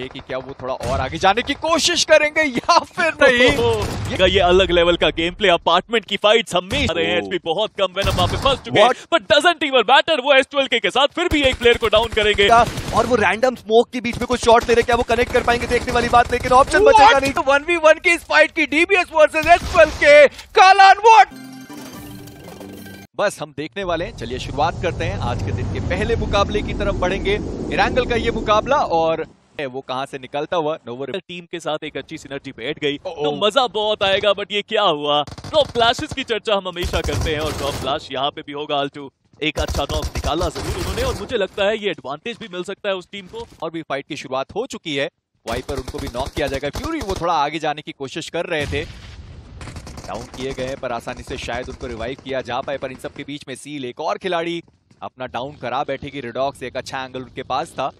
ये कि क्या वो थोड़ा और आगे जाने की कोशिश करेंगे या फिर नहीं? ये, ये अलग लेवल का गेम प्ले अपार्टमेंट की फाइट्स हमेशा? रहे हैं एचपी बहुत कम वेनम वहाँ पे फंस चुके हैं। बट डजंट इवन मैटर वो एस12 के, के साथ फिर भी एक प्लेयर को डाउन करेंगे। और वो रैंडम स्मोक के बीच में कुछ शॉट ले रहे क्या वो कनेक्ट कर पाएँगे देखने वाली बात? लेकिन ऑप्शन बचेगा नहीं। तो 1v1 की इस फाइट की डीबीएस वर्सेस एस12 के कालान व्हाट बस हम देखने वाले हैं। चलिए शुरुआत करते हैं। आज के दिन के पहले मुकाबले की तरफ़ बढ़ेंगे। इरांगल का ये मुकाबला और वो कहाँ से निकलता हुआ नोवर टीम के साथ एक अच्छी सिनर्जी बैठ गई। तो मज़ा बहुत आएगा बट ये क्या हुआ? ड्रॉप फ्लैशेस की चर्चा हम हमेशा करते हैं और ड्रॉप फ्लैश यहाँ पे भी होगा आल्टू एक अच्छा नॉक निकाला ज़रूर उन्होंने और मुझे लगता है ये एडवांटेज भी मिल सकता है उस टीम को। और भी फाइट की शुरुआत हो चुकी है। वाइपर उनको भी नॉक किया जाएगा। फ्यूरी वो थोड़ा आगे जाने की कोशिश कर रहे थे। डाउन किए गए पर आसानी से शायद उनको रिवाइव किया जा पाए पर इन सब के बीच में सील एक और खिलाड़ी अपना डाउन करा बैठेगी रिडॉक्स एक अच्छा एंगल उनके पास था।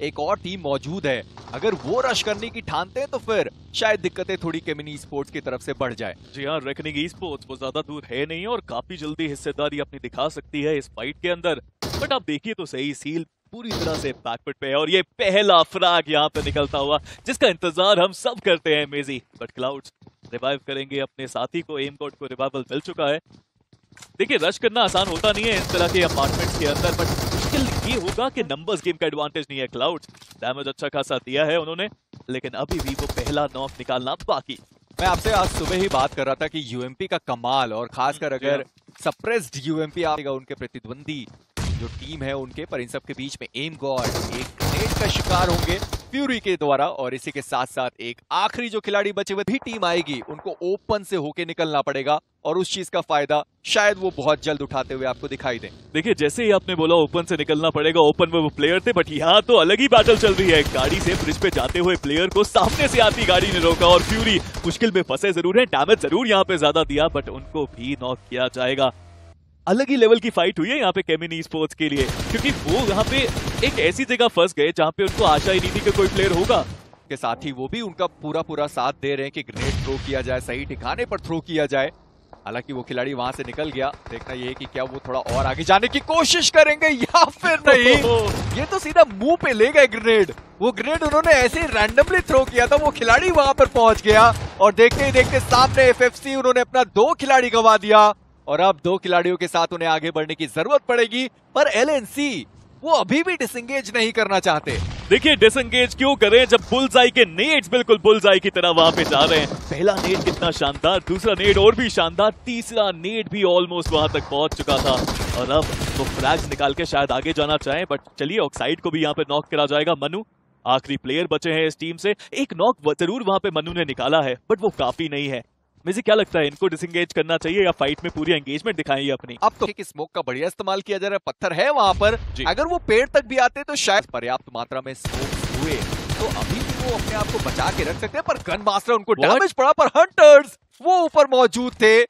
एक और टीम मौजूद है। अगर वो रश करने की ठानते हैं तो फिर शायद दिक्कतें थोड़ी केमिनी स्पोर्ट्स की तरफ़ से बढ़ जाए। जी हाँ रेकनिंग स्पोर्ट्स वो ज़्यादा दूर है नहीं और काफ़ी जल्दी हिस्सेदारी अपनी दिखा सकती है इस फाइट के अंदर। बट आप देखिए तो सही सील पूरी तरह से बैकफुट पे है और ये पहला फ्रैग यहाँ पे निकलता हुआ, जिसका इंतज़ार हम सब करते हैं मेजी बट क्लाउड्स रिवाइव करेंगे अपने साथी को एम कोड को रिवाइवल मिल चुका है। देखिए रश करना आसान होता नहीं है इस तरह के अपार्टमेंट्स के अंदर बट ये होगा कि नंबर्स गेम का एडवांटेज नहीं है क्लाउड डैमेज अच्छा खासा दिया है उन्होंने लेकिन अभी भी वो पहला नॉक निकालना बाकी. मैं आपसे आज सुबह ही बात कर रहा था कि यूएमपी का कमाल और खासकर अगर सप्रेस्ड यूएमपी आएगा उनके प्रतिद्वंदी जो टीम है उनके, पर इन सब के बीच में एम गॉड एक ग्रेनेड का शिकार होंगे फ्यूरी के द्वारा और इसी के साथ साथ एक आखिरी जो खिलाड़ी बचे हुए भी टीम आएगी, उनको ओपन से होके निकलना पड़ेगा और उस चीज़ का फ़ायदा शायद वो बहुत जल्द उठाते हुए आपको दिखाई दे। देखिए, जैसे ही आपने बोला ओपन से निकलना पड़ेगा ओपन में वो प्लेयर थे बट यहाँ तो अलग ही बैटल चल रही है। गाड़ी से ब्रिज पे जाते हुए प्लेयर को सामने से आती गाड़ी ने रोका और फ्यूरी मुश्किल में फंसे ज़रूर है डैमेज ज़रूर यहाँ पे ज़्यादा दिया बट उनको भी नॉक किया जाएगा। अलग ही लेवल की फाइट हुई है यहाँ पे केमिनी स्पोर्ट्स के लिए क्योंकि वो यहाँ पे एक ऐसी जगह फंस गए जहाँ पे उनको आशा ही नहीं थी कि कोई प्लेयर होगा। के साथ ही वो भी उनका पूरा पूरा साथ दे रहे हैं कि ग्रेनेड थ्रो किया जाए सही ठिकाने पर थ्रो किया जाए। हालाँकि वो खिलाड़ी वहाँ से निकल गया। देखना ये है कि क्या वो थोड़ा और आगे जाने की कोशिश करेंगे या फिर नहीं? ये तो सीधा मुँह पे ले गए ग्रेनेड वो ग्रेनेड उन्होंने ऐसे रैंडमली थ्रो किया था वो खिलाड़ी वहाँ पर पहुँच गया। और देखते ही देखते सामने एफएफसी उन्होंने अपना दो खिलाड़ी गवा दिया। और अब दो खिलाड़ियों के साथ उन्हें आगे बढ़ने की ज़रूरत पड़ेगी, पर एलएनसी वो अभी भी डिसंगेज नहीं करना चाहते। देखिए डिसंगेज क्यों करें जब बुलजाई के नेड्स बिल्कुल बुलजाई की तरह वहाँ पे जा रहे हैं। पहला नेड कितना शानदार, दूसरा नेड और भी शानदार, तीसरा नेट भी ऑलमोस्ट वहाँ तक पहुँच चुका था। और अब वो फ्लैग्स निकाल के शायद आगे जाना चाहे बट चलिए ऑक्साइड को भी यहाँ पे नॉक करा जाएगा मनु। आखिरी प्लेयर बचे हैं इस टीम से। एक नॉक ज़रूर वहाँ पे मनु ने निकाला है बट वो काफ़ी नहीं है। मुझे क्या लगता है इनको डिसंगेज करना चाहिए या फाइट में पूरी एंगेजमेंट दिखाई अपनी? अब तो एक स्मोक का बढ़िया इस्तेमाल किया जा रहा है पत्थर है वहाँ पर। अगर वो पेड़ तक भी आते तो शायद पर्याप्त मात्रा में स्मोक हुए। तो अभी भी वो अपने आप को बचा के रख सकते हैं पर गन मास्टर उनको डैमेज पड़ा पर हंटर्स वो ऊपर मौजूद थे।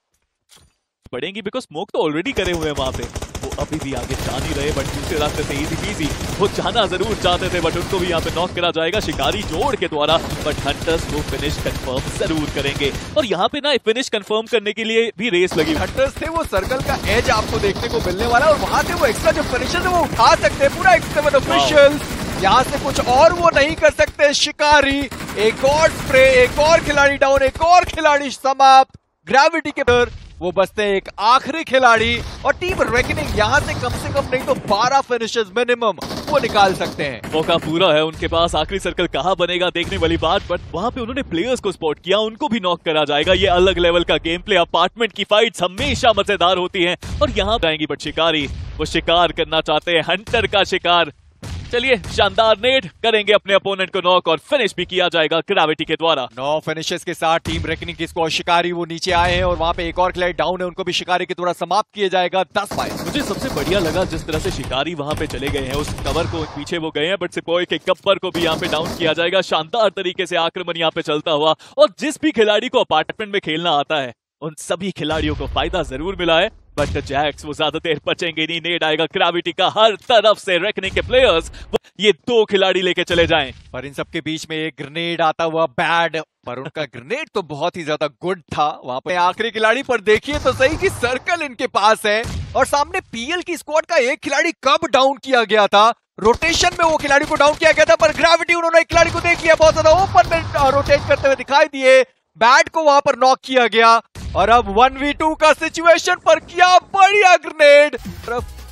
पड़ेंगी बिकॉज़ स्मोक तो ऑलरेडी करे हुए हैं वहाँ पे। अभी भी आगे जा नहीं रहे बट दूसरे रास्ते से इजी पीजी वो जाना ज़रूर चाहते थे बट उनको भी यहाँ पे नॉक करा जाएगा शिकारी जोड़ के द्वारा। बट हंटर्स वो फिनिश कंफर्म ज़रूर करेंगे। और यहाँ पे ना फिनिश कंफर्म करने के लिए भी रेस लगी। हंटर्स थे वो सर्कल का एज आपको देखने को मिलने वाला है और वहाँ से वो एक्स्ट्रा जो फिनिशर है वो उठा सकते हैं पूरा एक्सटेवन ऑफिशियल यहाँ से कुछ और वो नहीं कर सकते शिकारी। एक और स्प्रे एक और खिलाड़ी डाउन एक और खिलाड़ी समाप्त। ग्रेविटी के वो बचते एक आखिरी खिलाड़ी और टीम रेकनिंग यहाँ से कम से कम नहीं तो 12 फिनिशेस मिनिमम वो निकाल सकते हैं। मौका पूरा है उनके पास, आखिरी सर्कल कहाँ बनेगा देखने वाली बात बट वहाँ पे उन्होंने प्लेयर्स को स्पॉट किया, उनको भी नॉक करा जाएगा। ये अलग लेवल का गेम प्ले अपार्टमेंट की फाइट हमेशा मज़ेदार होती है और यहाँ जाएँगी बट शिकारी, वो शिकार करना चाहते हैं हंटर का शिकार। चलिए शानदार नेट करेंगे अपने अपोनेंट को नॉक और फिनिश भी किया जाएगा ग्रेविटी के द्वारा। नौ फिनिशेस के साथ टीम रेकनिंग की स्क्वाड शिकारी वो नीचे आए हैं और वहाँ पे एक और खिलाड़ी डाउन है उनको भी शिकारी के द्वारा समाप्त किया जाएगा दस बाय मुझे सबसे बढ़िया लगा जिस तरह से शिकारी वहाँ पे चले गए हैं उस कवर को पीछे वो गए हैं बट सिपोय के गब्बर को भी यहाँ पे डाउन किया जाएगा। शानदार तरीके से आक्रमण यहाँ पे चलता हुआ और जिस भी खिलाड़ी को अपार्टमेंट में खेलना आता है उन सभी खिलाड़ियों को फ़ायदा ज़रूर मिला है। बट जैक्स वो ज़्यादा देर बचेंगे नहीं नेड आएगा ग्रेविटी का हर तरफ़ से रखने के प्लेयर्स ये दो खिलाड़ी लेके चले जाएँ। पर इन सबके बीच में एक ग्रेनेड आता हुआ बैड पर उनका ग्रेनेड तो बहुत ही ज़्यादा गुड था। वहाँ पर आखिरी खिलाड़ी पर देखिए तो सही कि सर्कल इनके पास है। और सामने पीएल की स्क्वाड का एक खिलाड़ी कब डाउन किया गया था? रोटेशन में वो खिलाड़ी को डाउन किया गया था, पर ग्रेविटी उन्होंने खिलाड़ी को देख लिया, बहुत ज़्यादा ओपन में रोटेट करते हुए दिखाई दिए। बैट को वहाँ पर नॉक किया गया और अब वन वी टू का सिचुएशन पर किया बढ़िया ग्रेनेड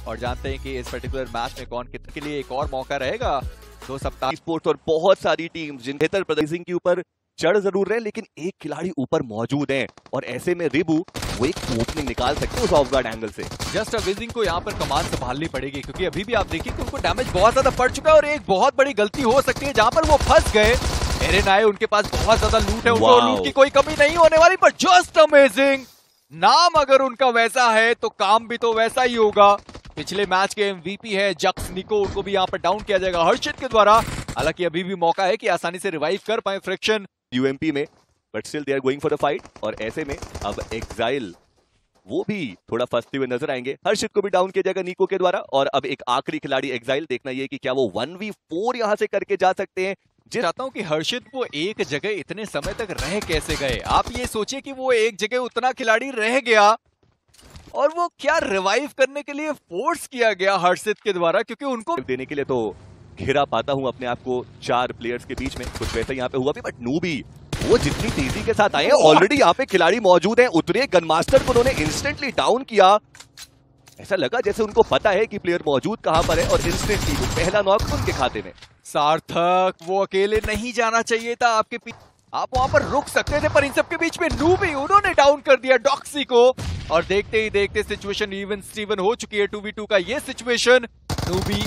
और जानते हैं कि इस पर्टिकुलर मैच में कौन कितने के लिए एक और मौका रहेगा। दो सप्ताह स्पोर्ट्स और बहुत सारी टीम जिन बेहतर प्रदर्शन के ऊपर चढ़ ज़रूर रहे लेकिन एक खिलाड़ी ऊपर मौजूद है। और ऐसे में रिबू वो एक ओपनिंग निकाल सकते हैं उस ऑफ़ गार्ड एंगल से। जस्ट अविजिंग को यहाँ पर कमान संभालनी पड़ेगी क्योंकि अभी भी आप देखिए कि उनको डैमेज बहुत ज़्यादा पड़ चुका है और एक बहुत बड़ी गलती हो सकती है जहाँ पर वो फंस गए। एरेन आए उनके पास बहुत ज़्यादा लूट है उनको लूट की कोई कमी नहीं होने वाली पर जस्ट अमेजिंग नाम अगर उनका वैसा है तो काम भी तो वैसा ही होगा। पिछले मैच के एमवीपी है जक्स निको उनको भी यहाँ पर डाउन किया जाएगा। हर्षित के द्वारा हालाँकि अभी भी मौका है कि आसानी से रिवाइव कर पाए फ्रिक्शन यूएमपी में but still they are going for the fight और ऐसे में अब एग्जाइल वो भी थोड़ा फंसते हुए नज़र आएँगे। हर्षित को भी डाउन किया जाएगा नीको के द्वारा। और अब एक आखिरी खिलाड़ी एग्जाइल देखना ये कि क्या वो वन वी फोर यहाँ से करके जा सकते हैं। जी चाहता हूँ कि हर्षित वो एक जगह इतने समय तक रह कैसे गए। आप ये सोचिए कि वो एक जगह उतना खिलाड़ी रह गया। और वो क्या रिवाइव करने के लिए फोर्स किया गया हर्षित के द्वारा क्योंकि उनको देने के लिए तो घेरा पाता हूँ अपने आप को चार प्लेयर्स के बीच में। कुछ वैसा यहाँ पे हुआ भी बट नूबी वो जितनी तेज़ी के साथ आए ऑलरेडी यहाँ पे खिलाड़ी मौजूद हैं। उतरे गनमास्टर को उन्होंने इंस्टेंटली डाउन किया। ऐसा लगा जैसे उनको पता है कि प्लेयर मौजूद कहाँ पर है और इंस्टेंटली वो पहला नॉक उनके खाते में। सार्थक वो अकेले नहीं जाना चाहिए था आपके पीछे आप वहाँ पर रुक सकते थे पर इन सब के बीच में नूबी उन्होंने डाउन कर दिया डॉक्सी को। और देखते ही देखते सिचुएशन इवन स्टीवन हो चुकी है टू का। ये सिचुएशन नूबी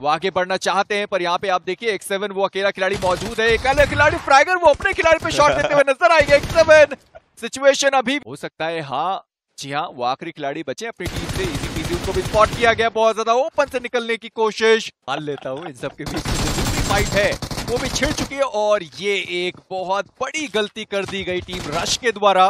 वो आगे बढ़ना चाहते हैं, पर यहाँ पे आप देखिए एक सेवन वो अकेला खिलाड़ी मौजूद है। एक अलग खिलाड़ी फ्रैगर वो अपने खिलाड़ी पे शॉट देते हुए नज़र आएँगे एक सेवन सिचुएशन अभी हो सकता है हाँ जी हाँ वो आखिरी खिलाड़ी बचे अपनी टीम से। इजी पीजी उनको भी स्पॉट किया गया, बहुत ज़्यादा ओपन से निकलने की कोशिश। मान लेता हूँ, इन सब के बीच फाइट है, वो भी छिड़ चुकी है, और ये एक बहुत बड़ी गलती कर दी गई टीम रश के द्वारा।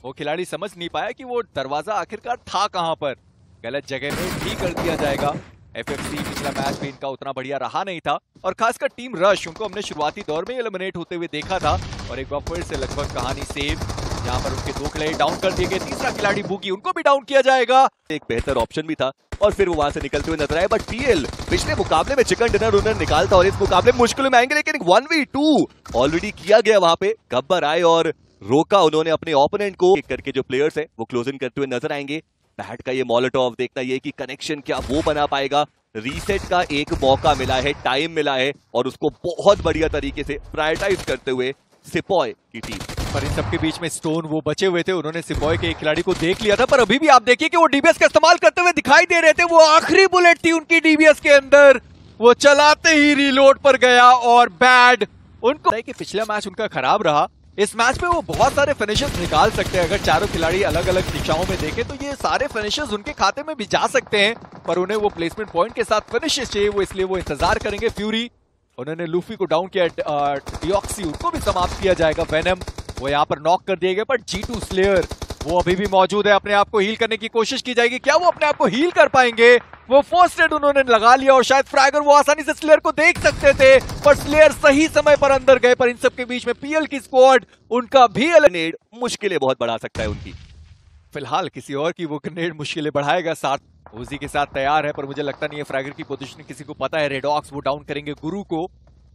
वो खिलाड़ी समझ नहीं पाया कि वो दरवाज़ा आखिरकार था कहाँ पर। गलत जगह में ठीक कर दिया जाएगा। एफएफसी पिछला मैच भी इनका उतना बढ़िया रहा नहीं था और खासकर टीम रश उनको हमने शुरुआती दौर में एलिमिनेट होते हुए देखा था और एक बार फिर से लगभग कहानी सेव जहाँ पर उनके दो खिलाड़ी डाउन कर दिए गए। तीसरा खिलाड़ी बुगी उनको भी डाउन किया जाएगा। एक बेहतर ऑप्शन भी था और फिर वो वहाँ से निकलते हुए नज़र आए। बट पीएल पिछले मुकाबले में चिकन डिनर उन्होंने निकालता और इस मुकाबले में मुश्किल में आएँगे, लेकिन वन वी टू ऑलरेडी किया गया वहाँ पे। गब्बर आए और रोका उन्होंने अपने ओपोनेंट को। करके जो प्लेयर्स है, वो क्लोज इन करते हुए नज़र आएँगे। बैट का ये मॉलोटॉव देखना ये कि कनेक्शन क्या वो बना पाएगा। रीसेट का एक मौका मिला है टाइम मिला है और उसको बहुत बढ़िया तरीके से प्रायोरिटाइज करते हुए सिपॉय की टीम पर इन सबके बीच में स्टोन वो बचे हुए थे उन्होंने सिपॉय के एक खिलाड़ी को देख लिया था पर अभी भी आप देखिए कि वो डीबीएस का इस्तेमाल करते हुए दिखाई दे रहे थे वो आखिरी बुलेट थी उनकी डीबीएस के अंदर। वो चलाते ही रिलोड पर गया और बैड उनको कि पिछला मैच उनका खराब रहा इस मैच में वो बहुत सारे फिनिशर्स निकाल सकते हैं। अगर चारों खिलाड़ी अलग अलग दिशाओं में देखें तो ये सारे फिनिशर्स उनके खाते में भी जा सकते हैं, पर उन्हें वो प्लेसमेंट पॉइंट के साथ फिनिशेस चाहिए, वो इसलिए वो इंतज़ार करेंगे फ्यूरी उन्होंने लूफी को डाउन किया डिओक्सी उनको भी समाप्त किया जाएगा वेनम वो यहाँ पर नॉक कर दिए गए, पर जी टू स्लेयर वो अभी भी मौजूद है, अपने आप को हील करने की कोशिश की जाएगी। क्या वो अपने आप को हील कर पाएँगे? वो फ़र्स्ट एड उन्होंने लगा लिया और शायद फ्रैगर वो आसानी से स्लेयर को देख सकते थे, पर स्लेयर सही समय पर अंदर गए, पर इन सब के बीच में पीएल की स्क्वाड उनका भी ग्रेनेड मुश्किलें बहुत बढ़ा सकता है उनकी। फ़िलहाल किसी और की वो ग्रेनेड मुश्किलें बढ़ाएगा, साथ उसी के साथ तैयार है, पर मुझे लगता नहीं है फ्रैगर की पोजिशन किसी को पता है रेडॉक्स वो डाउन करेंगे गुरु को।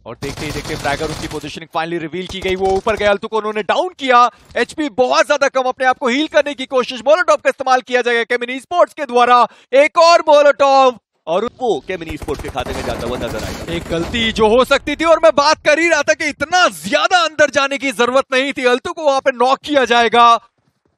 और देखते ही देखते फ्रैगर उनकी पोजीशनिंग फाइनली रिवील की गई। वो ऊपर गया अल्तु को उन्होंने डाउन किया। एचपी बहुत ज़्यादा कम अपने आप को हील करने की कोशिश मोलोटॉव का इस्तेमाल किया जाएगा केमिनी स्पोर्ट्स के द्वारा। एक और मोलोटॉव और वो केमिनी स्पोर्ट्स के खाते में जाता हुआ नज़र आएगा एक गलती जो हो सकती थी, और मैं बात कर ही रहा था कि इतना ज़्यादा अंदर जाने की ज़रूरत नहीं थी। अल्तु को वहाँ पे नॉक किया जाएगा।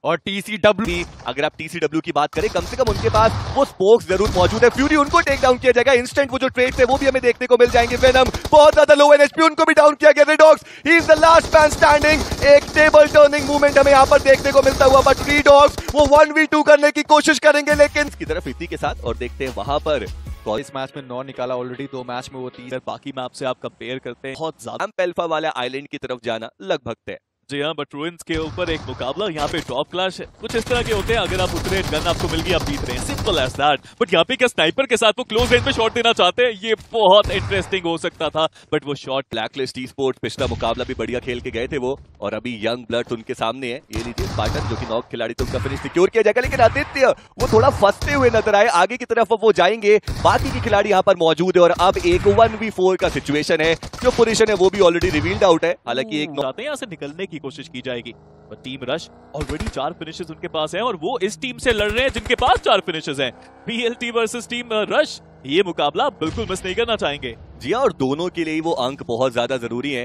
और टीसीडब्ल्यू अगर आप टीसीडब्ल्यू की बात करें, कम से कम उनके पास वो स्पोक्स ज़रूर मौजूद है। फ्यूरी उनको टेक डाउन किया जाएगा। इंस्टेंट वो जो ट्रेड थे, वो भी हमें देखने को मिल जाएँगे। वेनम बहुत ज़्यादा लो एनएचपी उनको भी डाउन किया गया। Redox he is the last man standing एक टेबल टर्निंग मूवमेंट हमें यहाँ पर देखने को मिलता हुआ। बट रेडॉक्स वो 1v2 करने की कोशिश करेंगे, लेकिन की तरफ़ इसी के साथ और देखते हैं वहाँ पर। इस मैच में नौ निकाला ऑलरेडी दो मैच में वो तीन। बाकी मैप से आप कंपेयर करते हैं। बहुत ज़्यादा एल्फा वाला आइलैंड की तरफ़ जाना लगभग तय। जी हाँ बट रुइंस के ऊपर एक मुकाबला यहाँ पे टॉप क्लास है। कुछ इस तरह के होते हैं अगर आप उतरे गन आपको मिल गई आप जीत रहे हैं। सिंपल एज दैट बट यहाँ पे क्या स्नाइपर के साथ वो क्लोज रेंज में शॉट देना चाहते हैं? ये बहुत इंटरेस्टिंग हो सकता था। बट वो शॉट ब्लैकलिस्ट ई स्पोर्ट पिछला मुकाबला भी बढ़िया खेल के गए थे वो। और अभी यंग ब्लड उनके सामने है। ये लीजिए स्पार्टन जो कि नॉक खिलाड़ी तो उनका फिनिश सिक्योर किया जाएगा लेकिन आदित्य वो थोड़ा फंसते हुए नज़र आए। आगे की तरफ़ वो जाएँगे। बाकी के खिलाड़ी यहाँ पर मौजूद है और अब एक वन का सिचुएशन है। जो पोजीशन है वो भी ऑलरेडी रिवील्ड आउट है। हालाँकि एक यहाँ से निकलने की कोशिश की जाएगी। पर टीम रश ऑलरेडी चार फिनिशेस उनके पास हैं और वो इस टीम से लड़ रहे हैं जिनके पास चार फिनिशेस हैं। पीएलटी वर्सेस टीम रश ये मुकाबला बिल्कुल मिस नहीं करना चाहेंगे। जी हाँ और दोनों के लिए वो अंक बहुत ज़्यादा ज़रूरी है।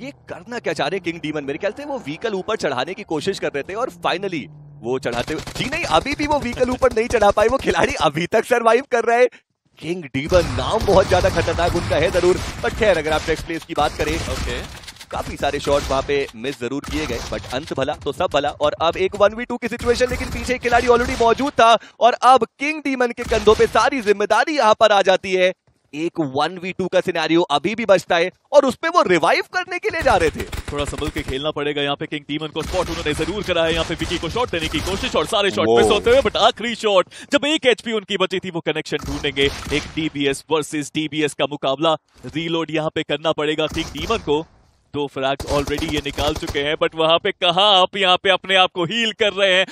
ये करना क्या चाह रहे किंग डीमन मेरे ख्याल से वो व्हीकल ऊपर चढ़ाने की कोशिश कर रहे थे और फाइनली वो चढ़ाते जी नहीं अभी भी वो व्हीकल ऊपर नहीं चढ़ा पाए वो खिलाड़ी अभी तक सरवाइव कर रहे हैं। किंग डीमन नाम बहुत ज़्यादा खतरनाक उनका है ज़रूर बट खैर अगर आप नेक्स्ट प्लेस की बात करें ओके काफ़ी सारे शॉट वहाँ पे मिस ज़रूर किए गए बट अंत भला तो सब भला। और अब एक वन वी टू की सिचुएशन लेकिन पीछे खिलाड़ी ऑलरेडी मौजूद था। और अब किंग डीमन के कंधों पे सारी ज़िम्मेदारी यहाँ पर आ जाती है। एक वन वी टू का सिनेरियो अभी भी बचता है और उस पे वो रिवाइव करने के लिए जा रहे थे। थोड़ा संभल के खेलना पड़ेगा यहाँ पे। किंग डीमन को स्पॉट उन्होंने ज़रूर करा है यहाँ पे। विकी को शॉट देने की कोशिश और सारे शॉट मिस होते हुए बट आखिरी शॉट जब एक एचपी उनकी बची थी वो कनेक्शन ढूंढेंगे। एक डीबीएस वर्सेस डीबीएस का मुकाबला रीलोड यहाँ पे करना पड़ेगा किंग डीमन को। दो फ्रैग्स ऑलरेडी ये निकाल चुके हैं बट वहाँ पे कहा आप यहाँ पे अपने आप को हील कर रहे हैं?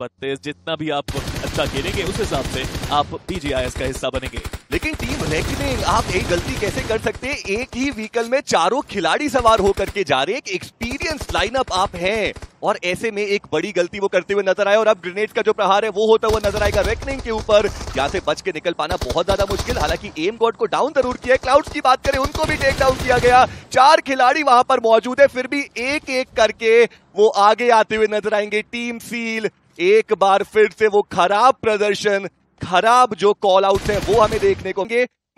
बत्तीस, जितना भी आप अच्छा खेलेंगे, उस हिसाब से आप पीजीआईएस का हिस्सा बनेंगे। लेकिन टीम रेकनिंग आप एक गलती कैसे कर सकते हैं? एक ही व्हीकल में चारों खिलाड़ी सवार होकर के जा रहे एक एक्सपीरियंस लाइनअप आप हैं। और ऐसे में एक बड़ी गलती वो करते हुए नज़र आए और अब ग्रेनेड का जो प्रहार है, वो होता हुआ नज़र आएगा रेकनिंग के ऊपर। यहाँ से बच के निकल पाना बहुत ज़्यादा मुश्किल। हालाँकि एम गॉड को डाउन ज़रूर किया। क्लाउड्स की बात करें, उनको भी टेक डाउन किया गया। चार खिलाड़ी वहाँ पर मौजूद है, फिर भी एक एक करके वो आगे आते हुए नज़र आएँगे। टीम सील एक बार फिर से वो खराब प्रदर्शन, खराब जो कॉल आउट है, वो हमें देखने को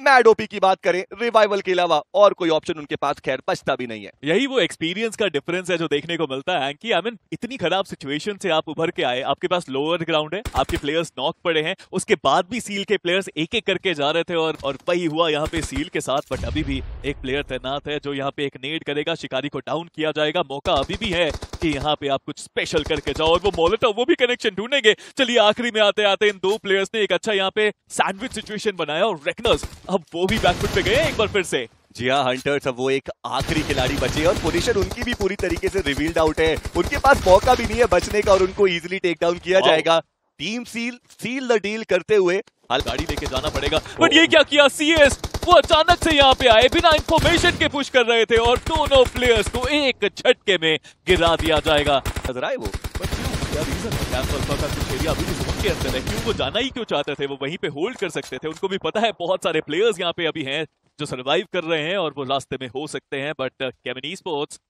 मैड ओपी की बात करें रिवाइवल के अलावा और कोई ऑप्शन उनके पास, खैर बचता भी नहीं है। यही वो एक्सपीरियंस का डिफरेंस है जो देखने को मिलता है कि आई मीन इतनी खराब सिचुएशन से आप उभर के आए। आपके पास लोअर ग्राउंड है, आपके प्लेयर्स नॉक पड़े हैं, उसके बाद भी सील के प्लेयर्स एक एक करके जा रहे थे और और वही हुआ यहाँ पे सील के साथ। बट अभी भी एक प्लेयर तैनात है जो यहाँ पे एक नेड करेगा, शिकारी को डाउन किया जाएगा। मौका अभी भी है कि यहाँ पे आप कुछ स्पेशल करके जाओ और वो मोलेटो वो भी कनेक्शन ढूंढेंगे। चलिए, आखिरी में आते आते इन दो प्लेयर्स ने एक अच्छा यहाँ पे सैंडविच सिचुएशन बनाया और रेकनर्स अब वो भी बैकफुट पे गए एक बार फिर से। जी हाँ हंटर्स अब वो एक आखिरी खिलाड़ी बचे और पोजीशन उनकी भी पूरी तरीके से रिवील्ड आउट है। उनके पास मौका भी नहीं है बचने का और उनको इजीली टेक डाउन किया जाएगा। Team seal seal the deal करते हुए हाल गाड़ी लेके जाना पड़ेगा। बट ये क्या किया? सीएस वो अचानक से यहाँ पे आए बिना इंफॉर्मेशन के पुश कर रहे थे और दोनों प्लेयर्स को एक झटके में गिरा दिया जाएगा। नज़र आए वो? बट क्या रीजन है? कैंप अल्फ़ा का कुछ एरिया अभी भी के अंदर है। क्यों वो जाना ही क्यों चाहते थे? वो वहीं पे होल्ड कर सकते थे। उनको भी पता है बहुत सारे प्लेयर्स यहाँ पे अभी हैं जो सरवाइव कर रहे हैं और वो रास्ते में हो सकते हैं। बट कैमिनी स्पोर्ट्स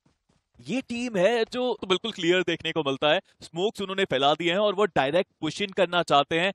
ये टीम है जो तो बिल्कुल क्लियर देखने को मिलता है। स्मोक्स उन्होंने फैला दिए हैं और वो डायरेक्ट पुश इन करना चाहते हैं।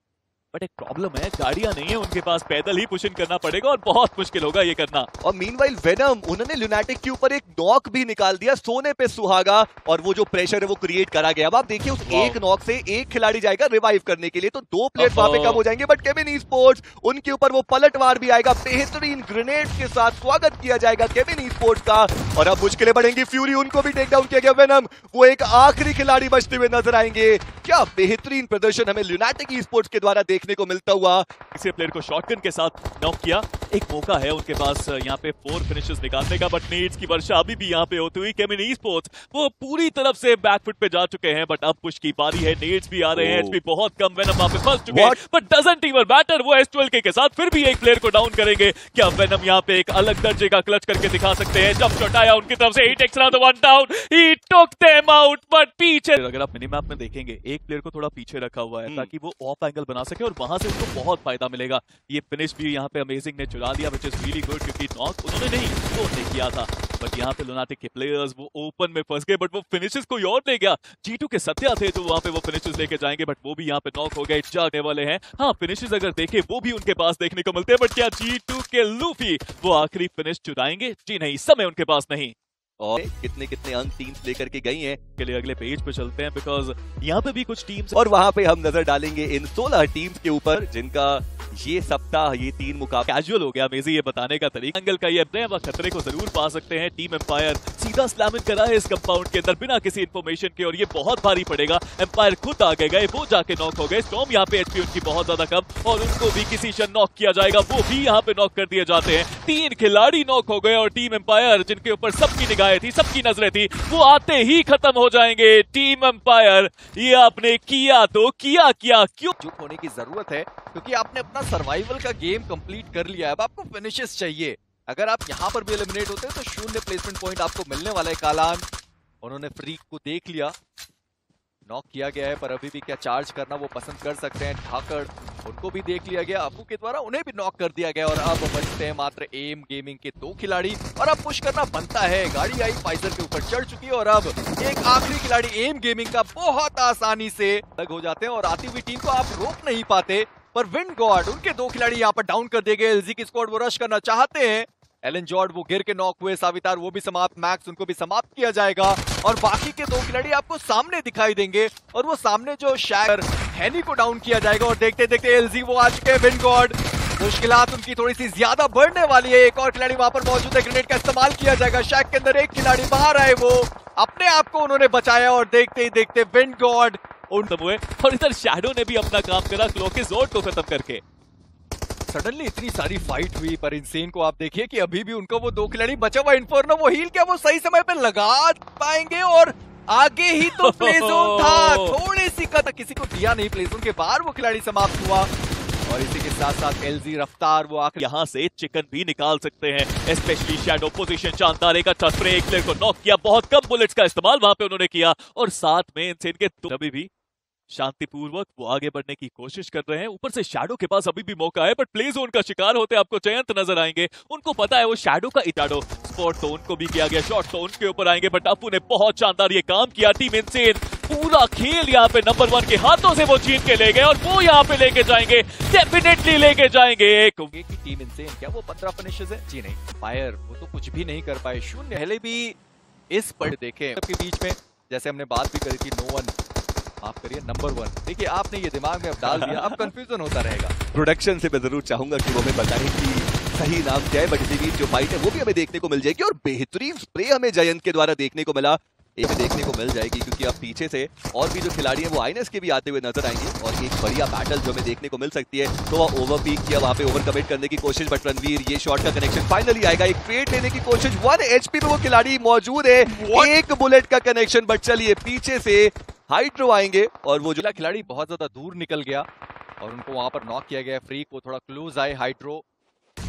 बट एक प्रॉब्लम है गाड़ियाँ नहीं है उनके पास पैदल ही पुश इन करना पड़ेगा और बहुत मुश्किल होगा ये करना। और मीनवाइल वेनम उन्होंने लुनाटिक के ऊपर एक नॉक भी निकाल दिया सोने पे सुहागा और वो जो प्रेशर है वो क्रिएट करा गया। अब आप देखिए उस एक नॉक से एक खिलाड़ी जाएगा रिवाइव करने के लिए तो दो प्लेयर वहाँ पे कम हो जाएँगे बट केविन ई स्पोर्ट्स उनके ऊपर वो पलटवार भी आएगा। बेहतरीन ग्रेनेड के साथ स्वागत किया जाएगा केविन ई स्पोर्ट्स का और अब मुश्किलें बढ़ेंगी। फ्यूरी उनको भी टेक डाउन किया गया वेनम वो एक आखिरी खिलाड़ी बचते हुए नज़र आएँगे। क्या बेहतरीन प्रदर्शन हमें लुनाटिक ई स्पोर्ट्स के द्वारा देखने को मिलता हुआ इसे प्लेयर को शॉटगन के साथ नॉक किया। एक मौका है उनके पास यहाँ पे फोर फिनिशेस निकालने का बट नीड्स की वर्षा अभी भी यहाँ पे होती हुई। केमिन स्पोर्ट्स वो पूरी तरफ़ से बैकफुट पे जा चुके हैं बट अब पुश की बारी है नीड्स भी आ रहे हैं। Oh. एचपी बहुत कम वेनम वहाँ पे फंस चुके हैं बट डजंट इवन मैटर वो एस के, के साथ फिर भी एक प्लेयर को डाउन करेंगे। क्या वेनम यहाँ पे एक अलग दर्जे का क्लच करके दिखा सकते हैं? जब शॉट आया उनकी तरफ़ से he takes round one down he took them out but पीछे अगर आप मिनी मैप में देखेंगे एक प्लेयर को थोड़ा पीछे रखा हुआ है हम्म। ताकि वो ऑफ़ एंगल बना सके और वहाँ से उसको बहुत फ़ायदा मिलेगा। ये फिनिश भी यहाँ पे अमेजिंग ने चुरा दिया विच इज़ रियली गुड क्योंकि नॉक उन्होंने नहीं उन्होंने किया था। बट यहाँ पे लुनाटिक के प्लेयर्स वो ओपन में फंस गए बट वो फिनिशेस कोई और ले गया। जीटू के सत्या थे तो वहाँ पे वो फिनिशेस लेके जाएँगे बट वो भी यहाँ पे नॉक हो गए जाने वाले हैं। हाँ फिनिशेस अगर देखे, वो भी उनके पास देखने को मिलते हैं बट क्या जीटू के लूफी वो आखिरी फिनिश चुराएँगे? जी नहीं, समय उनके पास नहीं। और कितने कितने अंक टीम्स लेकर के गई हैं, के लिए अगले पेज पे चलते हैं बिकॉज़ यहाँ पे भी कुछ टीम्स और वहाँ पे हम नज़र डालेंगे इन 16 टीम्स के ऊपर, जिनका ये सप्ताह, ये तीन मुकाबले कैजुअल हो गया मेजी ये बताने का तरीका। एंगल का ये अपने खतरे को ज़रूर पा सकते हैं टीम एम्पायर सीधा स्लैमिन करा है इस कंपाउंड के अंदर, बिना किसी इन्फॉर्मेशन के, और ये बहुत भारी पड़ेगा। एम्पायर खुद आगे गए, वो जाके नॉक हो गए। स्टॉम यहाँ पे एचपी उनकी बहुत ज़्यादा कम, और उनको भी किसी क्षण नॉक किया जाएगा। वो भी यहाँ पे नॉक कर दिए जाते हैं। तीन खिलाड़ी नॉक हो गए, और टीम एम्पायर जिनके ऊपर सबकी निगाहें थी, सबकी नज़रें थी, वो आते ही खत्म हो जाएँगे। टीम एम्पायर ये आपने किया तो किया क्या, क्यों? चुप होने की ज़रूरत है, क्योंकि आपने अपना सर्वाइवल का गेम कंप्लीट कर लिया है। अब आपको फिनिशेस चाहिए। अगर आप यहाँ पर भी एलिमिनेट होते हैं तो शून्य प्लेसमेंट पॉइंट आपको मिलने वाला है, कालान। उन्होंने फ्रीक को देख लिया। नॉक किया गया है, पर अभी भी क्या चार्ज करना वो पसंद कर सकते हैं। ठाकड़ उनको भी देख लिया गया। अबू के द्वारा उन्हें भी नॉक कर दिया गया। और अब बचते हैं मात्र एम गेमिंग के दो खिलाड़ी। और अब पुश करना बनता है। गाड़ी आई फाइजर के ऊपर चढ़ चुकी है और अब एक आखिरी खिलाड़ी एम गेमिंग का बहुत आसानी से अलग हो जाते हैं। और आती हुई टीम को आप रोक नहीं पाते। पर विंड गॉड उनके दो खिलाड़ी यहाँ पर डाउन कर दिए गए। एलजी की स्क्वाड वो रश करना चाहते हैं। एलन जॉर्ड वो गिर के नॉक हुए। सावितार वो भी समाप्त। मैक्स उनको भी समाप्त किया जाएगा। और बाकी के दो खिलाड़ी आपको सामने दिखाई देंगे। और वो सामने जो शायर हैनी को डाउन किया जाएगा। और देखते देखते एलजी वो आ चुके हैं विन गॉड मुश्किलात उनकी थोड़ी सी ज़्यादा बढ़ने वाली है। एक और खिलाड़ी वहाँ पर मौजूद है। ग्रेनेड का इस्तेमाल किया जाएगा। शैक के अंदर एक खिलाड़ी बाहर आए वो। अपने आप को उन्होंने बचाया। और देखते ही देखते विंड गॉड खत्म हुए और इधर शैडो ने भी अपना काम करा क्लो के ज़ोर को खत्म करके। सडनली इतनी सारी फाइट हुई पर इंसेन को आप देखिए कि अभी भी उनका वो दो खिलाड़ी बचा हुआ इन्फोर्नो वो हील क्या वो सही समय पे लगा पाएँगे और आगे ही तो प्ले जोन था। थोड़ी सी कत किसी को दिया नहीं प्ले जोन के बाहर वो खिलाड़ी समाप्त हुआ। और इसी के साथ साथ एलजी रफ्तार वो आकर यहाँ से चिकन भी निकाल सकते हैं स्पेशली शैडो पोजीशन शानदार एक अच्छा स्प्रे एक प्लेयर को नॉक किया। बहुत कम बुलेट्स का इस्तेमाल वहाँ पे उन्होंने किया। और साथ में इनसे इनके अभी भी शांतिपूर्वक वो आगे बढ़ने की कोशिश कर रहे हैं। ऊपर से शैडो के पास अभी भी मौका है बट प्ले जोन का शिकार होते आपको जयंत नज़र आएँगे। उनको पता है वो शैडो का इटाडो। स्पॉट तो उनको भी किया गया, शॉट तो उनके ऊपर आएँगे बट अपू ने बहुत शानदार ये काम किया। टीम इनसेन, पूरा खेल यहाँ पे नंबर वन के हाथों से वो छीन के ले गए, और वो यहाँ पे लेके जाएँगे, डेफिनेटली लेके जाएँगे एक। की टीम इनसेन, क्या वो पंद्रह फिनिशेस है? जी नहीं, फायर, वो तो कुछ भी नहीं कर पाए। शून्य, पहले भी इस पर देखे। सबके बीच में, जैसे हमने बात भी करी थी नो वन आप करिए नंबर वन देखिए, आपने ये दिमाग में अब डाल दिया, अब कंफ्यूजन होता रहेगा। प्रोडक्शन से मैं ज़रूर चाहूँगा कि वो हमें बताएँ कि सही नाम क्या है बट इसी बीच जो फाइट है, वो भी हमें देखने को मिल जाएगी और बेहतरीन स्प्रे हमें जयंत के द्वारा देखने को मिला। एक देखने को मिल जाएगी क्योंकि अब पीछे से और भी जो खिलाड़ी हैं वो आईनेस के भी आते हुए नज़र आएँगे और एक बढ़िया बैटल जो हमें देखने को मिल सकती है। तो वह ओवर पीक किया वहाँ पे ओवर कमिट करने की कोशिश बट रणवीर ये शॉट का कनेक्शन फाइनली आएगा। एक ट्रेड लेने की कोशिश वन एचपी पे वो खिलाड़ी मौजूद है। एक बुलेट का कनेक्शन बट चलिए पीछे से हाइड्रो आएँगे और वो जो खिलाड़ी बहुत ज़्यादा दूर निकल गया और उनको वहाँ पर नॉक किया गया। फ्रीक वो थोड़ा क्लोज आए हाइड्रो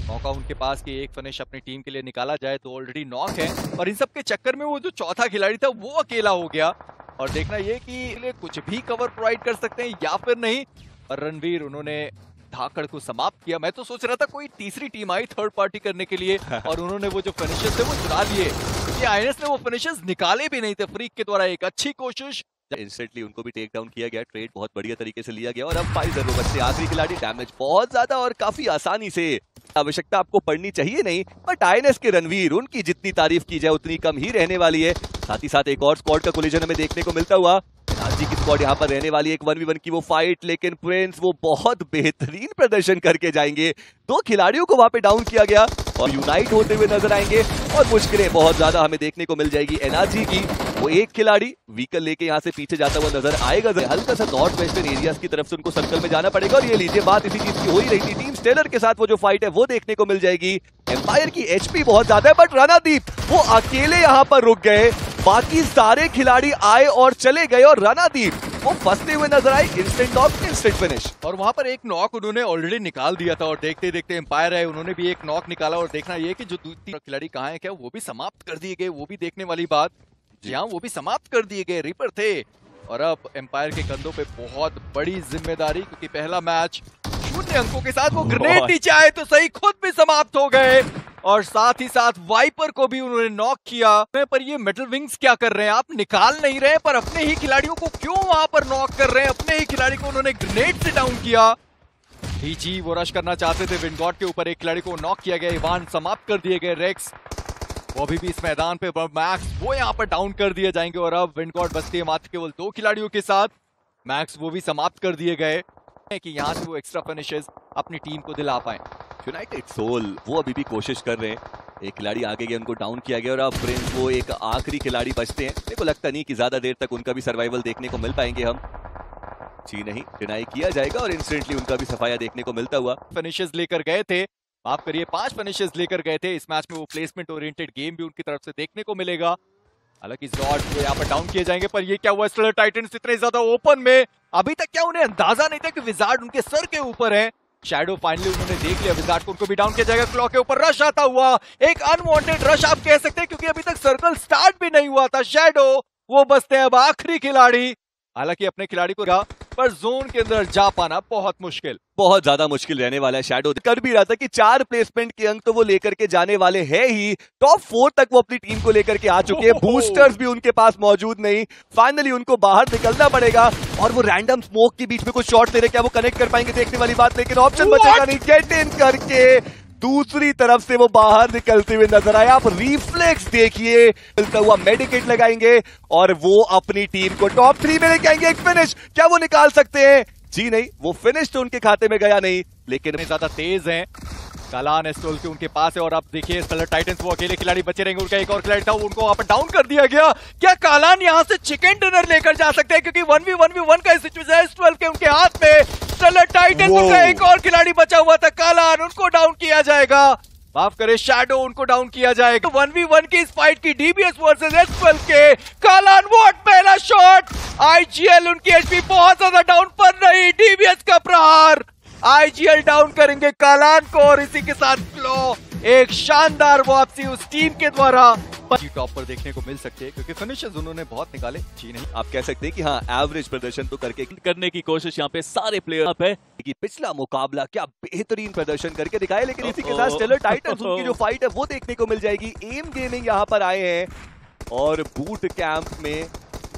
मौका उनके पास कि एक फिनिश अपनी टीम के लिए निकाला जाए तो ऑलरेडी नॉक है। और इन सब के चक्कर में वो जो चौथा खिलाड़ी था वो अकेला हो गया। और देखना ये कि कुछ भी कवर प्रोवाइड कर सकते हैं या फिर नहीं। और रणवीर उन्होंने धाकड़ को समाप्त किया। मैं तो सोच रहा था कोई तीसरी टीम आई थर्ड पार्टी करने के लिए। और उन्होंने वो जो फिनिशेस थे वो चुरा क्योंकि आईएनएस ने वो फिनिशेस निकाले भी नहीं थे फ्रीक के द्वारा। एक अच्छी कोशिश। इंस्टेंटली उनको भी टेक डाउन किया गया। ट्रेड बहुत बढ़िया तरीके से लिया गया। और अब फाइजर वो बच्चे आखिरी खिलाड़ी। डैमेज बहुत ज़्यादा और काफ़ी आसानी से आवश्यकता आपको पढ़नी चाहिए नहीं बट आईएनएस के रणवीर, उनकी जितनी तारीफ़ की जाए, उतनी कम ही रहने वाली है। साथ ही साथ एक और स्क्वाड का कोलिजन हमें देखने को मिलता हुआ जी की स्क्वाड यहाँ पर रहने वाली एक वन वी वन की वो फाइट लेकिन प्रिंस वो बहुत बेहतरीन प्रदर्शन करके जाएँगे। दो खिलाड़ियों को वहाँ पे डाउन किया गया, और यूनाइट होते हुए नज़र आएँगे, और मुश्किलें बहुत ज़्यादा हमें देखने को मिल जाएगी एनआरजी की। वो एक खिलाड़ी व्हीकल लेके यहाँ से पीछे जाता हुआ नज़र आएगा। हल्का सा नॉर्थ वेस्टर्न एरियाज़ की तरफ़ से उनको सर्कल में जाना पड़ेगा और ये लीजिए बात इसी चीज़ की हो ही रही थी। टीम स्टेलर के साथ वो जो फाइट है, वो देखने को मिल जाएगी। एम्पायर की एचपी बहुत ज़्यादा है बट रानादीप वो अकेले यहाँ पर रुक गए। बाकी सारे खिलाड़ी आए और चले गए और रानादीप वो फंसते हुए नज़र आए इंस्टेंट नॉक इंस्टेंट फिनिश और वहाँ पर एक नॉक उन्होंने ऑलरेडी निकाल दिया था और देखते देखते एम्पायर है उन्होंने भी एक नॉक निकाला और देखना ये कि जो दूसरी खिलाड़ी कहाँ है, क्या वो भी समाप्त कर दिए गए, वो भी देखने वाली बात। जी। हाँ वो भी समाप्त कर दिए गए रिपर थे। और अब एम्पायर के कंधों पे बहुत बड़ी ज़िम्मेदारी क्योंकि पहला मैच शून्य अंकों के साथ वो ग्रेनेड नीचे आए तो सही खुद भी समाप्त हो गए। और साथ ही साथ वाइपर को भी उन्होंने नॉक किया। पर ये मेटल विंग्स क्या कर रहे हैं? आप निकाल नहीं रहे पर अपने ही खिलाड़ियों को क्यों वहाँ पर नॉक कर रहे हैं? अपने ही खिलाड़ी को उन्होंने ग्रेनेड से डाउन किया। जी वो रश करना चाहते थे विंडगॉड के ऊपर एक खिलाड़ी को नॉक किया गया। इवान समाप्त कर दिए गए रेक्स वो अभी भी इस मैदान पे मैक्स वो यहाँ पर डाउन कर दिए जाएँगे और अब विंडकॉट बचती है मात्र केवल दो खिलाड़ियों के साथ। मैक्स वो भी समाप्त कर दिए गए कि यहाँ से वो एक्स्ट्रा फिनिशेस अपनी टीम को दिला पाए। यूनाइटेड सोल वो अभी भी कोशिश कर रहे हैं। एक खिलाड़ी आगे गए उनको डाउन किया गया और अब प्रिंस वो एक आखिरी खिलाड़ी बचते हैं। मेरे को लगता नहीं कि ज़्यादा देर तक उनका भी सर्वाइवल देखने को मिल पाएँगे हम। जी नहीं डिनाई किया जाएगा और इंस्टेंटली उनका भी सफाया देखने को मिलता हुआ। फिनिशेस लेकर गए थे। माफ़ करिए, पाँच फिनिशेस लेकर गए थे। इस मैच में वो प्लेसमेंट ओरिएंटेड गेम भी उनकी तरफ़ से देखने को मिलेगा। हालाँकि जॉर्ड को यहाँ पर डाउन किए जाएँगे, पर ये क्या हुआ? स्टेलर टाइटंस इतने ज़्यादा ओपन में, अभी तक क्या उन्हें अंदाज़ा नहीं था कि विजार्ड उनके सर के ऊपर है। शैडो फाइनली उन्होंने देख लिया विजार्ड को उनको भी डाउन किया जाएगा। क्लॉक के ऊपर रश आता हुआ, एक अनवांटेड रश आप कह सकते हैं, क्योंकि अभी तक सर्कल स्टार्ट भी नहीं हुआ था। शैडो वो बसते हैं अब आखिरी खिलाड़ी। हालाँकि अपने खिलाड़ी को पर जोन के अंदर जा पाना बहुत मुश्किल। बहुत ज़्यादा मुश्किल रहने वाला है शैडो। कर भी रहा था कि चार प्लेसमेंट के अंक तो वो लेकर के जाने वाले हैं ही। टॉप फोर तक वो अपनी टीम को लेकर के आ चुके हैं। बूस्टर्स भी उनके पास मौजूद नहीं। फाइनली उनको बाहर निकलना पड़ेगा और वो रैंडम स्मोक के बीच में कुछ शॉट दे रहे क्या वो कनेक्ट कर पाएँगे? देखने वाली बात लेकिन ऑप्शन बचेगा नहीं। गेट इन करके। दूसरी तरफ़ से वो बाहर निकलते हुए नज़र आए। आप रिफ्लेक्स देखिए मिलता हुआ मेडिकेट लगाएँगे और वो अपनी टीम को टॉप थ्री में लेके आएँगे। एक फिनिश क्या वो निकाल सकते हैं? जी नहीं, वो फिनिश तो उनके खाते में गया नहीं, लेकिन ज़्यादा तेज हैं। कालान एस्टोल के उनके पास है और आप देखिए स्टेलर टाइटंस वो अकेले खिलाड़ी बचे रहेंगे। उनका एक और खिलाड़ी था उनको वहाँ पर डाउन कर दिया गया। क्या कालान यहाँ से चिकन डिनर लेकर जा सकते हैं? क्योंकि one v one v one का सिचुएशन है ट्वेल्व के उनके हाथ में। स्टेलर टाइटंस उनका एक और खिलाड़ी बचा हुआ था कालान। उनको डाउन किया जाएगा। माफ़ करे शैडो उनको डाउन किया जाएगा। वन वी वन की इस फाइट की डीबीएस वर्सेस एस ट्वेल्व के कालान वोट पहला शॉट आईजीएल उनकी एचपी बहुत ज़्यादा डाउन पर रही डीबीएस का प्रहार। आईजीएल डाउन करेंगे कालान को और इसी के साथ फ्लो एक शानदार वापसी उस टीम के द्वारा। टॉप पर देखने को मिल सकते हैं, क्योंकि फिनिशेस उन्होंने बहुत निकाले। जी नहीं, आप कह सकते हैं कि हाँ एवरेज प्रदर्शन तो करके करने की कोशिश यहाँ पे सारे प्लेयर है। कि पिछला मुकाबला क्या बेहतरीन प्रदर्शन करके दिखाए लेकिन इसी के साथ स्टेलर टाइटंस उनकी जो फाइट है, वो देखने को मिल जाएगी। एम गेमिंग यहाँ पर आए हैं और बूट कैंप में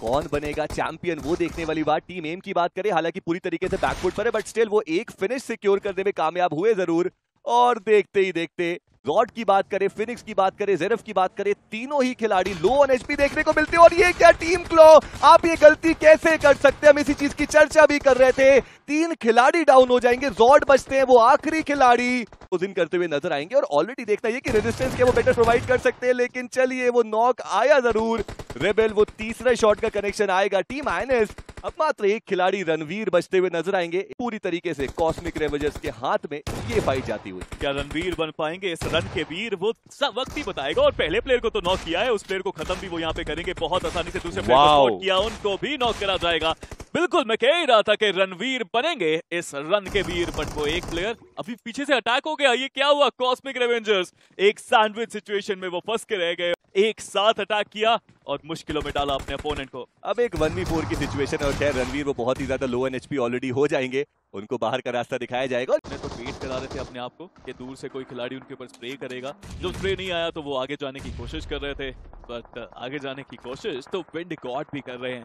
कौन बनेगा चैंपियन? वो देखने वाली बात, टीम एम की बात करें, हालाँकि पूरी तरीके से बैकफुट पर है बट स्टिल वो एक फिनिश सिक्योर करने में कामयाब हुए ज़रूर। और देखते ही देखते रॉड की बात करें, फिनिक्स की बात करें, जेरफ की बात करें, तीनों ही खिलाड़ी लो ऑन एचपी देखने को मिलते हैं। और ये क्या टीम क्लो आप ये गलती कैसे कर सकते हैं? हम इसी चीज़ की चर्चा भी कर रहे थे। तीन खिलाड़ी डाउन हो जाएँगे रॉड बचते हैं, वो आखिरी खिलाड़ी दिन करते हुए नज़र आएँगे। और ऑलरेडी देखना ये कि रेजिस्टेंस के वो बेटर प्रोवाइड कर सकते हैं, लेकिन चलिए वो नॉक आया ज़रूर। रेबेल वो तीसरा शॉट का कनेक्शन आएगा। टीम आयनेस अब मात्र एक खिलाड़ी रणवीर बचते हुए नज़र आएँगे। पूरी तरीके से कॉस्मिक रेवेजर्स के हाथ में ये फाइट जाती हुई। क्या रणवीर बन पाएँगे इस रन के वीर वो सब वक्त ही बताएगा। और पहले प्लेयर को तो नॉक किया है उस प्लेयर को खत्म भी वो यहाँ पे करेंगे बहुत आसानी से। दूसरे प्लेयर को किया उनको भी नॉक करा जाएगा। बिल्कुल मैं कह ही रहा था कि रणवीर बनेंगे इस रन के वीर बट वो एक प्लेयर अभी पीछे से अटैक हो गया। ये क्या हुआ? कॉस्मिक रेवेंजर्स एक सैंडविच सिचुएशन में वो फंस के रह गए। एक साथ अटैक किया और मुश्किलों में डाला अपने अपोनेंट को। अब एक वन वी फोर की सिचुएशन और खैर रणवीर वो बहुत ही ज़्यादा लो एन एचपी ऑलरेडी हो जाएँगे। उनको बाहर का रास्ता दिखाया जाएगा। तो वेट करा रहे थे अपने आप को कि दूर से कोई खिलाड़ी उनके ऊपर स्प्रे करेगा। जब स्प्रे नहीं आया तो वो आगे जाने की कोशिश कर रहे थे। बट आगे जाने की कोशिश तो विंड गॉड भी कर रहे हैं।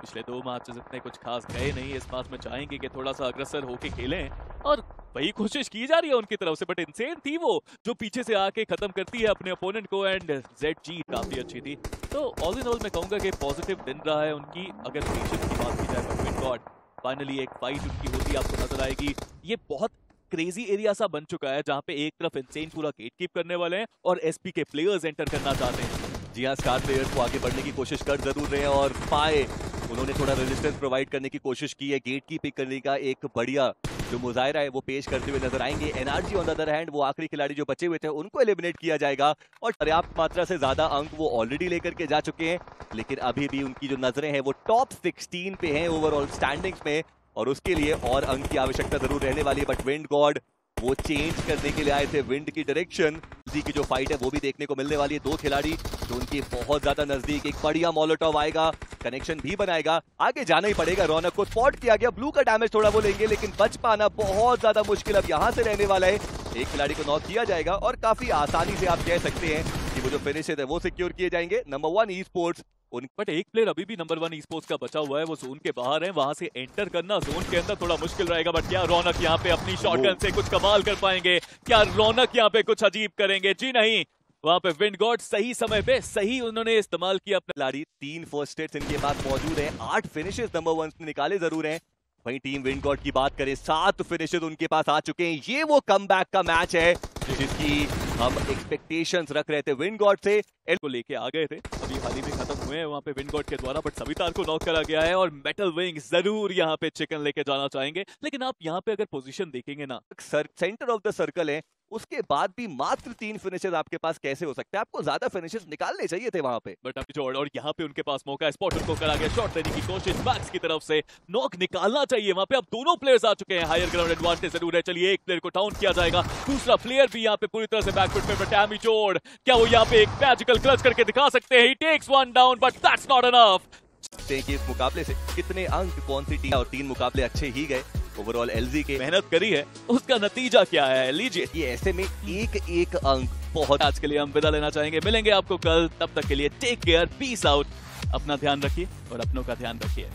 पिछले दो मैचेस इतने कुछ खास गए नहीं। इस मैच में चाहेंगे कि थोड़ा सा अग्रसर होके खेलें। और वही कोशिश की जा रही है उनकी तरफ़ से। बट इंसेन थी वो, जो पीछे से आके खत्म करती है अपने अपोनेंट को एंड जेड जी काफ़ी अच्छी थी। तो ऑल इन ऑल मैं कहूँगा कि पॉजिटिव दिन रहा है उनकी। अगर की बात की जाए बट गॉड फाइनली एक फाइट उनकी होती आपको नज़र आएगी। ये बहुत क्रेजी एरिया सा बन चुका है, जहाँ पे एक तरफ़ इंसेन पूरा गेट कीप करने वाले हैं और एसपी के प्लेयर्स एंटर करना चाहते हैं। जी हाँ स्टार प्लेयर्स को आगे बढ़ने की कोशिश कर ज़रूर रहे हैं और पाए। उन्होंने थोड़ा रेजिस्टेंस प्रोवाइड करने की कोशिश की है गेट कीपिंग करने का एक बढ़िया जो मुजाहरा है वो पेश करते हुए नज़र आएँगे। NRG on the other hand वो आखिरी खिलाड़ी जो बचे हुए थे, उनको एलिमिनेट किया जाएगा और पर्याप्त मात्रा से ज़्यादा अंक वो ऑलरेडी लेकर के जा चुके हैं। लेकिन अभी भी उनकी जो नज़रें हैं, वो टॉप सिक्सटीन पे है ओवरऑल स्टैंडिंग्स में और उसके लिए और अंक की आवश्यकता ज़रूर रहने वाली है। बट विंड गॉड वो चेंज करने के लिए आए थे। विंड की डायरेक्शन की जो फाइट है, वो भी देखने को मिलने वाली है। दो खिलाड़ी, जो उनके बहुत ज़्यादा नज़दीक, एक बढ़िया मोलोटॉव आएगा। कनेक्शन भी बनाएगा। आगे जाना ही पड़ेगा। रौनक को स्पॉट किया गया। ब्लू का डैमेज थोड़ा वो लेंगे लेकिन बच पाना बहुत ज़्यादा मुश्किल। अब यहाँ से रहने वाला है। एक खिलाड़ी को नॉक किया जाएगा और काफ़ी आसानी से आप कह सकते हैं कि वो जो फिनिश है वो सिक्योर किए जाएँगे। नंबर वन ई स्पोर्ट्स उन बट एक प्लेयर अभी भी नंबर वन स्पोर्ट्स का बचा हुआ है। वो जोन के बाहर है। वहाँ से एंटर करना जोन के अंदर थोड़ा मुश्किल रहेगा। बट क्या रौनक यहाँ पे अपनी शॉटगन से कुछ कमाल कर पाएँगे? क्या रौनक यहाँ पे कुछ अजीब करेंगे? जी नहीं। वहाँ पे विंड गॉड सही समय पे सही उन्होंने इस्तेमाल किया अपने। लाड़ी तीन फ़र्स्ट स्टेट्स इनके पास मौजूद हैं। आठ फिनिशेस नंबर वन निकाले ज़रूर हैं। वहीं टीम विनगॉट की बात करें सात फिनिशेस उनके पास आ चुके हैं। ये वो कम का मैच है जिसकी हम एक्सपेक्टेशंस रख रहे थे विनगॉट से। को लेके आ गए थे। अभी हाल ही में खत्म हुए हैं वहाँ पे विनगॉट के द्वारा बट सभी तार को नॉक करा गया है और मेटल विंग ज़रूर यहाँ पे चिकन लेके जाना चाहेंगे। लेकिन आप यहाँ पे अगर पोजीशन देखेंगे ना sir, centre of the circle है। उसके बाद भी मात्र तीन फिनिशेस आपके पास कैसे हो सकते हैं? आपको ज़्यादा फिनिशेस निकालने चाहिए थे वहाँ पे। बट अभी जोड़ और यहाँ पे उनके पास मौका है। स्पॉटर को करा गया। शॉट देने की कोशिश मैक्स की तरफ़ से। नॉक निकालना चाहिए वहाँ पे। अब दोनों प्लेयर्स आ चुके हैं। हायर ग्राउंड एडवांटेज ज़रूर है। चलिए एक प्लेयर को डाउन किया जाएगा। दूसरा प्लेयर भी यहाँ पे पूरी तरह से बैकफुट पे बट जोड़ क्या वो यहाँ पे एक मैजिकल क्लच करके दिखा सकते हैं? He takes one down but that's not enough कि इस मुकाबले से कितने अंक कौन सी टीम और तीन मुकाबले अच्छे ही गए। ओवरऑल एलजी के मेहनत करी है। उसका नतीजा क्या है लीजिए। ये ऐसे में एक एक अंक बहुत आज के लिए हम विदा लेना चाहेंगे। मिलेंगे आपको कल। तब तक के लिए टेक केयर पीस आउट अपना ध्यान रखिए और अपनों का ध्यान रखिए।